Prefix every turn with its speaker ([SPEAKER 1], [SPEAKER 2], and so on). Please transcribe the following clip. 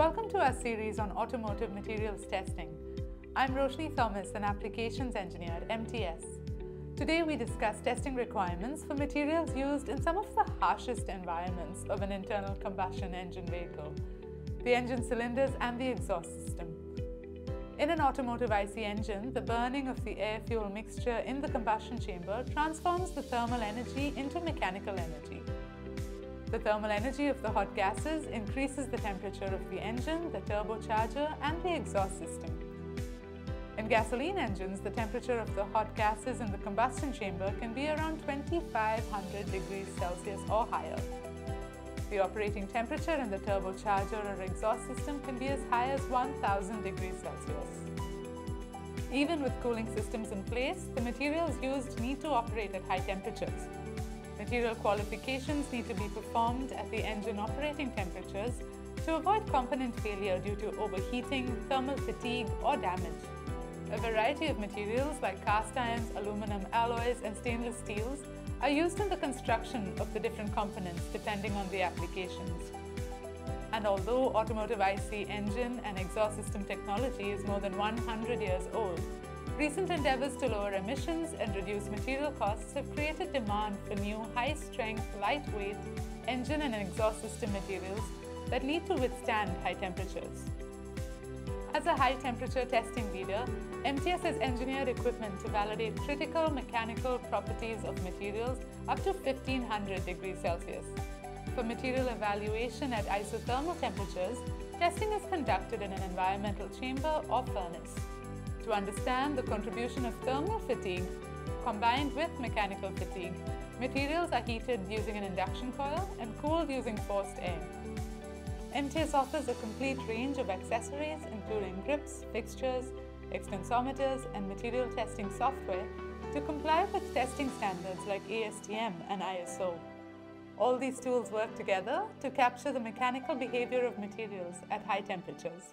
[SPEAKER 1] Welcome to our series on automotive materials testing. I'm Roshni Thomas, an applications engineer at MTS. Today we discuss testing requirements for materials used in some of the harshest environments of an internal combustion engine vehicle, the engine cylinders and the exhaust system. In an automotive IC engine, the burning of the air-fuel mixture in the combustion chamber transforms the thermal energy into mechanical energy. The thermal energy of the hot gases increases the temperature of the engine, the turbocharger, and the exhaust system. In gasoline engines, the temperature of the hot gases in the combustion chamber can be around 2500 degrees Celsius or higher. The operating temperature in the turbocharger or exhaust system can be as high as 1000 degrees Celsius. Even with cooling systems in place, the materials used need to operate at high temperatures. Material qualifications need to be performed at the engine operating temperatures to avoid component failure due to overheating, thermal fatigue, or damage. A variety of materials like cast irons, aluminum alloys, and stainless steels are used in the construction of the different components depending on the applications. And although automotive IC engine and exhaust system technology is more than 100 years old, recent endeavors to lower emissions and reduce material costs have created demand for new high-strength, lightweight engine and exhaust system materials that need to withstand high temperatures. As a high temperature testing leader, MTS has engineered equipment to validate critical mechanical properties of materials up to 1500 degrees Celsius. For material evaluation at isothermal temperatures, testing is conducted in an environmental chamber or furnace. To understand the contribution of thermal fatigue combined with mechanical fatigue, materials are heated using an induction coil and cooled using forced air. MTS offers a complete range of accessories including grips, fixtures, extensometers and material testing software to comply with testing standards like ASTM and ISO. All these tools work together to capture the mechanical behavior of materials at high temperatures.